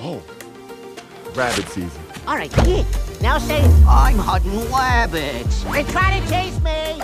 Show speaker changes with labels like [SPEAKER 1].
[SPEAKER 1] Oh, rabbit season.
[SPEAKER 2] All right. Now say,
[SPEAKER 3] I'm hunting rabbits.
[SPEAKER 2] They try to chase me.